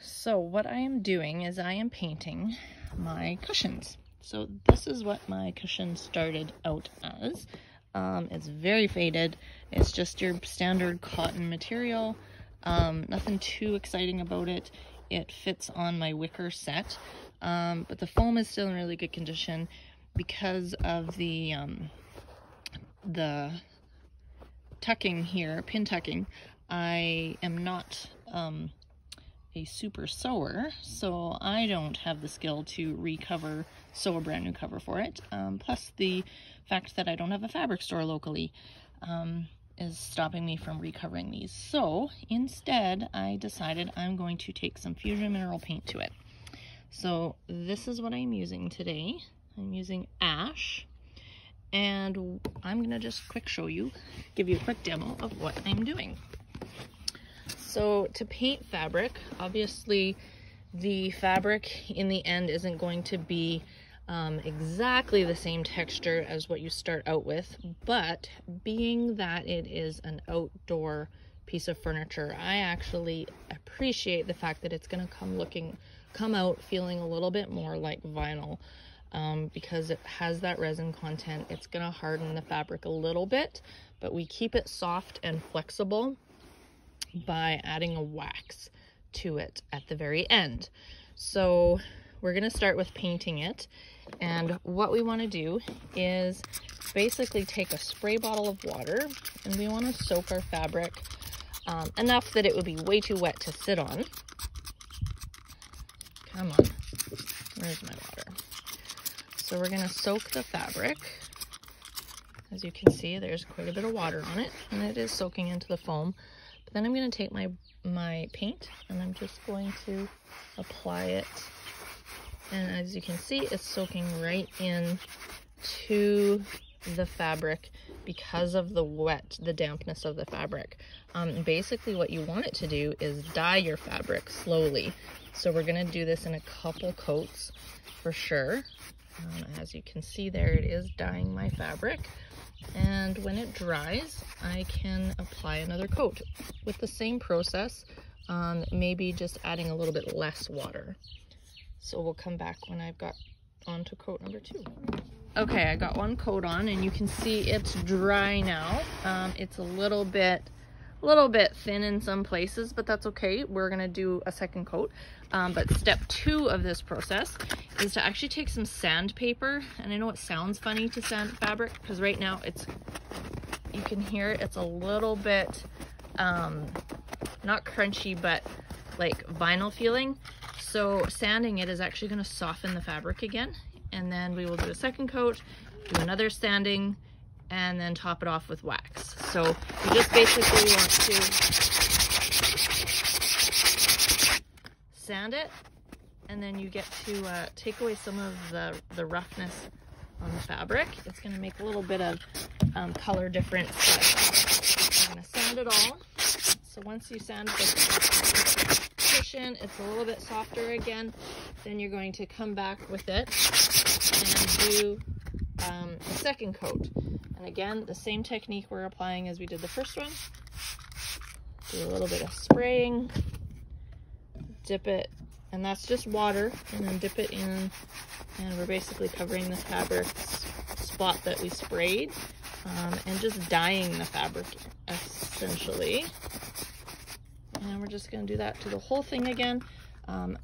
So what I am doing is I am painting my cushions. So this is what my cushion started out as. Um, it's very faded. It's just your standard cotton material. Um, nothing too exciting about it. It fits on my wicker set. Um, but the foam is still in really good condition because of the um, the tucking here, pin tucking. I am not um, a super sewer, so I don't have the skill to recover, sew a brand new cover for it. Um, plus the fact that I don't have a fabric store locally um, is stopping me from recovering these. So instead, I decided I'm going to take some Fusion Mineral Paint to it. So this is what I'm using today. I'm using Ash, and I'm gonna just quick show you, give you a quick demo of what I'm doing. So to paint fabric, obviously the fabric in the end isn't going to be um, exactly the same texture as what you start out with, but being that it is an outdoor piece of furniture, I actually appreciate the fact that it's going to come looking, come out feeling a little bit more like vinyl um, because it has that resin content. It's going to harden the fabric a little bit, but we keep it soft and flexible by adding a wax to it at the very end. So we're gonna start with painting it. And what we wanna do is basically take a spray bottle of water and we wanna soak our fabric um, enough that it would be way too wet to sit on. Come on, where's my water? So we're gonna soak the fabric. As you can see, there's quite a bit of water on it and it is soaking into the foam. Then I'm going to take my, my paint and I'm just going to apply it. And as you can see, it's soaking right in to the fabric because of the wet, the dampness of the fabric. Um, basically what you want it to do is dye your fabric slowly. So we're going to do this in a couple coats for sure. Um, as you can see there, it is dyeing my fabric. And when it dries I can apply another coat. With the same process um, maybe just adding a little bit less water. So we'll come back when I've got on to coat number two. Okay I got one coat on and you can see it's dry now. Um, it's a little bit a little bit thin in some places, but that's okay. We're gonna do a second coat. Um, but step two of this process is to actually take some sandpaper. And I know it sounds funny to sand fabric because right now it's, you can hear it, it's a little bit, um, not crunchy, but like vinyl feeling. So sanding it is actually gonna soften the fabric again. And then we will do a second coat, do another sanding, and then top it off with wax. So you just basically want to sand it and then you get to uh, take away some of the, the roughness on the fabric. It's going to make a little bit of um, color difference. I'm to sand it all. So once you sand the cushion, it's a little bit softer again. Then you're going to come back with it and do um, a second coat. And again, the same technique we're applying as we did the first one. Do a little bit of spraying, dip it, and that's just water, and then dip it in, and we're basically covering the fabric spot that we sprayed, um, and just dyeing the fabric, essentially. And we're just gonna do that to the whole thing again, um,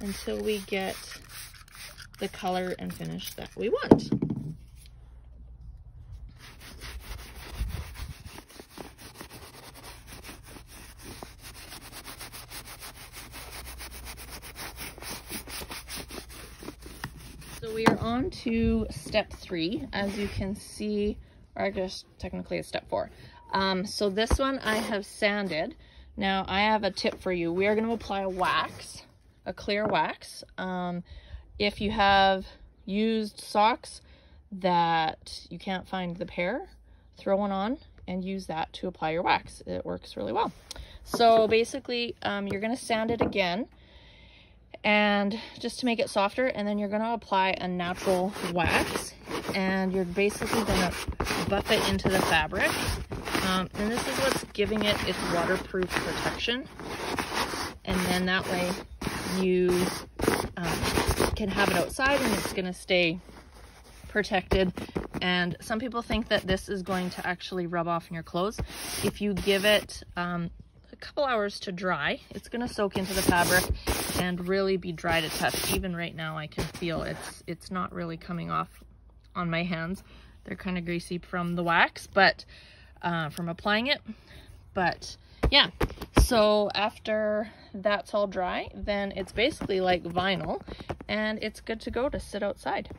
until we get the color and finish that we want. So we are on to step three, as you can see, or I guess technically it's step four. Um, so this one I have sanded. Now I have a tip for you. We are going to apply a wax, a clear wax. Um, if you have used socks that you can't find the pair, throw one on and use that to apply your wax. It works really well. So basically, um, you're going to sand it again and just to make it softer and then you're going to apply a natural wax and you're basically going to buff it into the fabric. Um, and this is what's giving it its waterproof protection. And then that way you um, can have it outside and it's going to stay protected. And some people think that this is going to actually rub off in your clothes. If you give it um, couple hours to dry. It's going to soak into the fabric and really be dry to touch. Even right now I can feel it's it's not really coming off on my hands. They're kind of greasy from the wax but uh, from applying it. But yeah. So after that's all dry then it's basically like vinyl and it's good to go to sit outside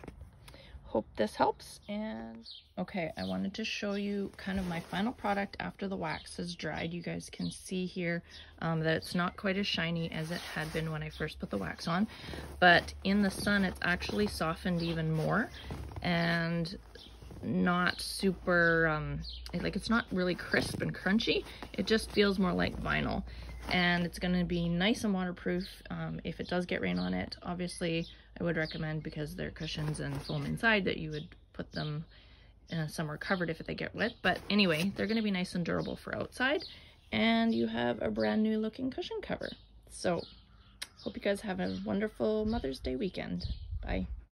hope this helps and okay I wanted to show you kind of my final product after the wax has dried. You guys can see here um, that it's not quite as shiny as it had been when I first put the wax on but in the sun it's actually softened even more and not super um, like it's not really crisp and crunchy it just feels more like vinyl and it's to be nice and waterproof um, if it does get rain on it obviously I would recommend because they're cushions and foam inside that you would put them uh, somewhere covered if they get wet. But anyway, they're to be nice and durable for outside. And you have a brand new looking cushion cover. So hope you guys have a wonderful Mother's Day weekend. Bye.